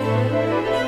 Música